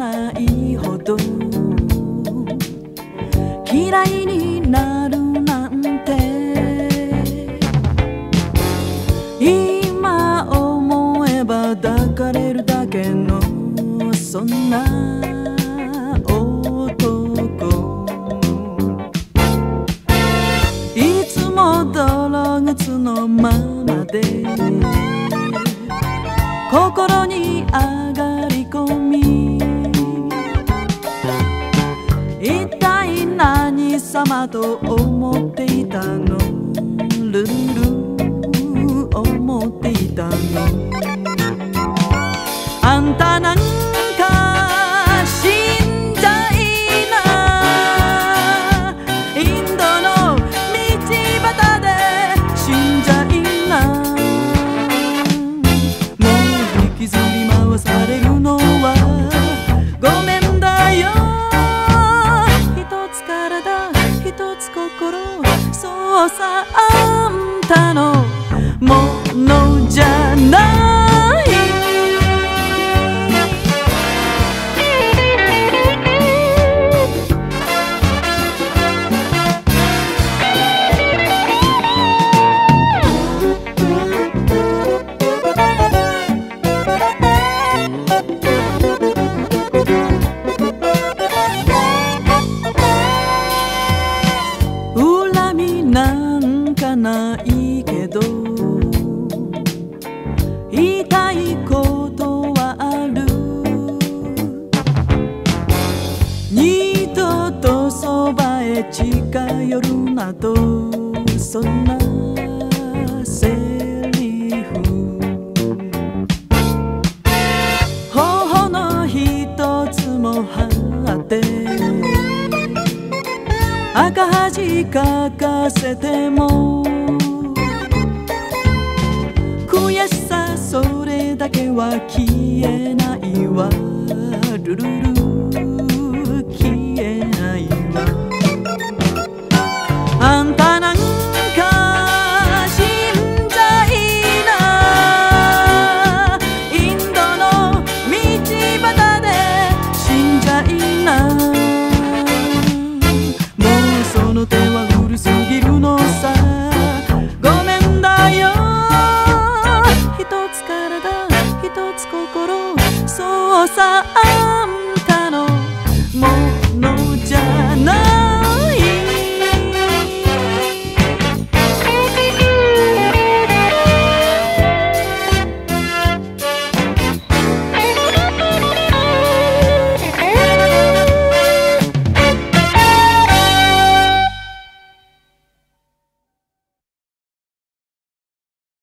ないほど。嫌いになるなんて。今思えば抱かれるだけのそんな泥靴のままで心に上がると思っていたの。ルンルン思っていたの。たのものじゃない。恨みなんかない。そばへ近寄るなとそんなセリフ。頬の一つも張って赤恥かかせても悔しさそれだけは消えないわ。ルルル。心そうさ